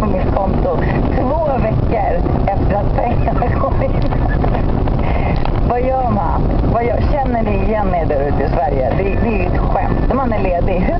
på mitt konto två veckor efter att pengarna kom in. Vad gör man? Vad gör, känner ni igen er där ute i Sverige? Det, det är ett skämt. Man är ledig.